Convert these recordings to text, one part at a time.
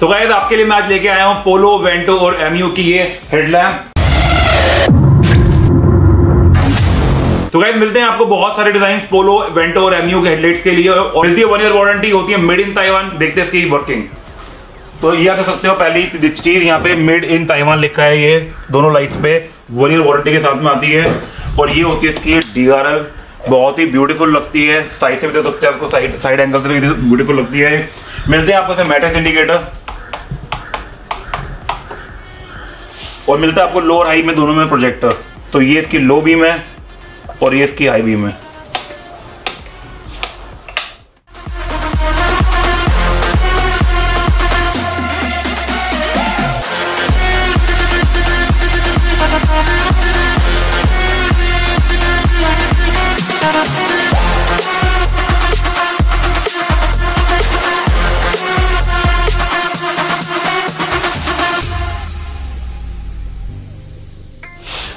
So guys आपके लिए मैं आज लेके आया हूँ पोलो वेंटो और एमयू की ये हेडलैम्प तो गाइस मिलते हैं आपको बहुत सारे डिज़ाइन पोलो वेंटो और एमयू के हेडलाइट्स के लिए. और मिलती है वन ईयर वारंटी होती है मेड इन ताइवान देखते हैं इसकी वर्किंग तो ये आप सकते हो, पहली चीज़ यहाँ पे मेड इन ताइवान लिखा है ये. दोनों लाइट्स पे वन ईयर वारंटी के साथ में आती है. और ये होती है इसकी डीआरएल बहुत ही ब्यूटीफुल लगती है. साइड से भी देख सकते हैं आपको साइड साइड एंगल से भी ब्यूटीफुल लगती है मिलते हैं आपको मैट्रेस इंडिकेटर और मिलता है आपको लोअर हाई में, दोनों में प्रोजेक्टर तो ये इसकी लो बीम है और ये इसकी हाई बीम है।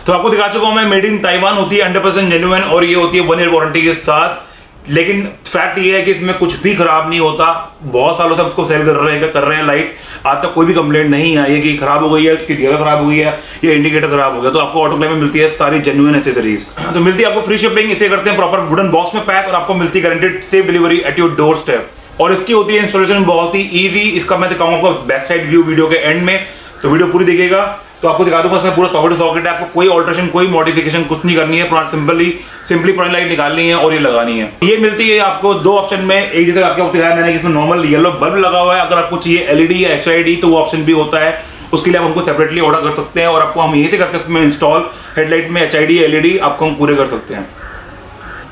तो आपको दिखा चुका हूँ मैं मेड इन ताइवान होती है हंड्रेड परसेंट जेन्युन और ये होती है वन ईयर वारंटी के साथ। लेकिन फैक्ट ये है कि इसमें कुछ भी खराब नहीं होता। बहुत सालों से उसको सेल कर रहे हैं, कर रहे हैं लाइट आज तक कोई भी कंप्लेंट नहीं आई है कि खराब हो गई है, इसकी डियर खराब हुई है, या इंडिकेटर खराब हो गया। तो आपको ऑटो क्लेम में मिलती है सारी जेन्युन एसेसरीज तो मिलती है आपको फ्री शिपिंग इसे करते हैं प्रॉपर वुडन बॉक्स में पैक और आपको मिलती है guaranteed safe delivery at your doorstep और इसकी होती है इंस्टॉलेशन बहुत ही ईजी इसका मैं दिखाऊँगा आपको बैक साइड व्यू वीडियो के एंड में। तो वीडियो पूरी देखिएगा। तो आपको दिखा दूँगा इसमें पूरा सॉकेट सॉकेट है, आपको कोई ऑल्ट्रेशन कोई मॉडिफिकेशन कुछ नहीं करनी है, पुराना सिंपली सिंपली पुरानी लाइट निकालनी है और ये लगानी है। ये मिलती है आपको दो ऑप्शन में, एक जैसे आपको दिखाया मैंने इसमें नॉर्मल येलो बल्ब लगा हुआ है, अगर आपको चाहिए एलईडी या एचआईडी तो वो ऑप्शन भी होता है। उसके लिए आप हमको सेपरेटली ऑर्डर कर सकते हैं और आपको हम यहीं से करके इसमें इंस्टॉल हेडलाइट में एच एलईडी आपको हम पूरे कर सकते हैं।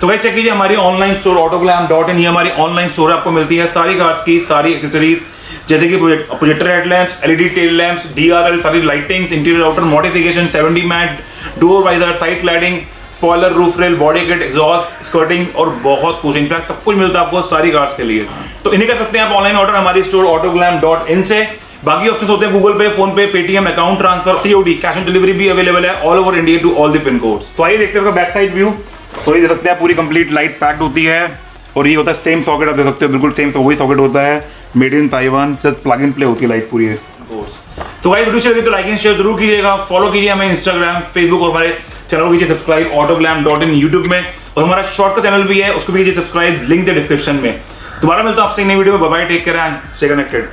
तो भाई चेक कीजिए हमारी online store Autoglam dot in ये हमारी ऑनलाइन स्टोर आपको मिलती है सारी कार्स की, सारी एक्सेसरीज जैसे कि projector headlamps LED tail lamps DRL सारी lightings interior outer modification 70 mat door visor side cladding spoiler roof rail body kit exhaust skirting और बहुत कुछ। इनफैक्ट सब कुछ मिलता है आपको सारी कार्स के लिए। तो इन्हें कर सकते हैं आप ऑनलाइन ऑर्डर हमारी स्टोर ऑटोग्लैम डॉट इन से। बाकी ऑप्शन होते हैं Google Pay PhonePe Paytm account transfer COD cash on delivery भी अवेलेबल है all over India to all the pin codes तो आइए देखते हैं बैक साइड व्यू तो ये देख सकते हैं पूरी कंप्लीट लाइट पैक्ड होती है और ये होता है सेम सॉकेट आप देख सकते हो, बिल्कुल सेम वही सॉकेट होता है। Made in Taiwan such plug in play होती है लाइट पूरी। तो भाई वीडियो चलिए तो लाइक एंड शेयर ज़रूर कीजिएगा। फॉलो कीजिए हमें इंस्टाग्राम फेसबुक और हमारे चैनल को कीजिए subscribe Autoglam dot in YouTube में। और हमारा शॉर्ट का चैनल भी है, उसको भी कीजिए सब्सक्राइब लिंक है डिस्क्रिप्शन में। दोबारा मिलता हूँ आपसे नई वीडियो में। Bye take care and stay connected